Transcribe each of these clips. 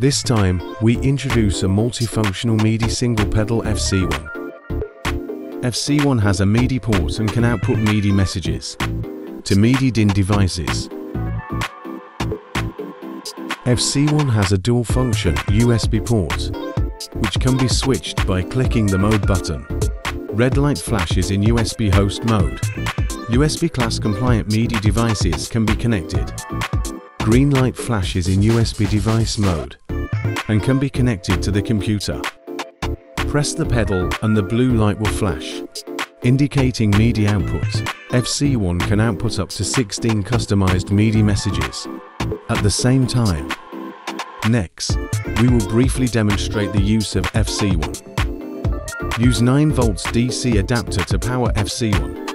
This time, we introduce a multifunctional MIDI single pedal FC-ONE. FC-ONE has a MIDI port and can output MIDI messages to MIDI DIN devices. FC-ONE has a dual function USB port, which can be switched by clicking the mode button. Red light flashes in USB host mode. USB class compliant MIDI devices can be connected. Green light flashes in USB device mode and can be connected to the computer. Press the pedal and the blue light will flash, indicating MIDI output. FC-ONE can output up to 16 customized MIDI messages at the same time. Next, we will briefly demonstrate the use of FC-ONE. Use 9 volts DC adapter to power FC-ONE.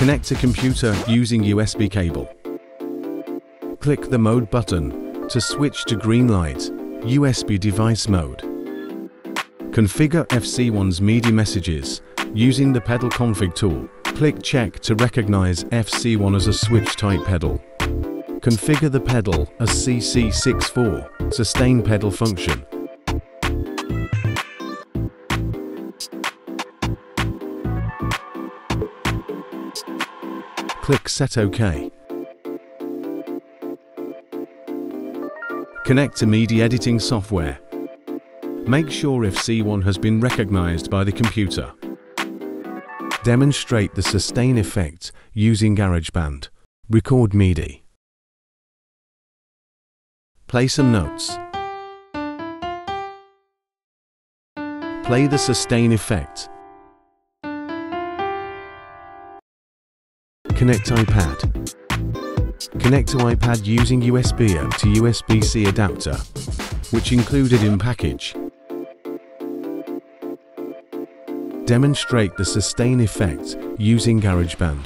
Connect to computer using USB cable. Click the mode button to switch to green light, USB device mode. Configure FC-ONE's MIDI messages using the pedal config tool. Click check to recognize FC-ONE as a switch type pedal. Configure the pedal as CC64, sustain pedal function. Click Set OK. Connect to MIDI editing software. Make sure FC-ONE has been recognized by the computer. Demonstrate the sustain effect using GarageBand. Record MIDI. Play some notes. Play the sustain effect. Connect iPad. Connect to iPad using USB A to USB-C adapter, which included in package. Demonstrate the sustain effect using GarageBand.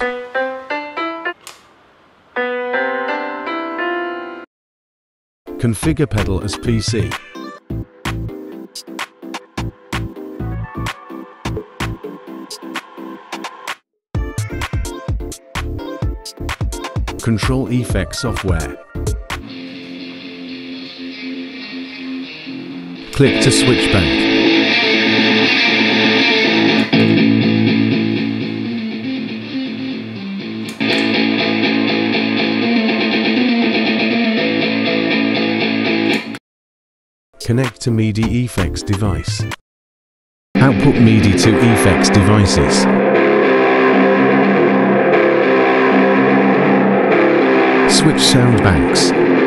Configure pedal as PC. Control Effect software. Click to switch back. Connect to MIDI Effects device. Output MIDI to effects devices. Switch sound banks.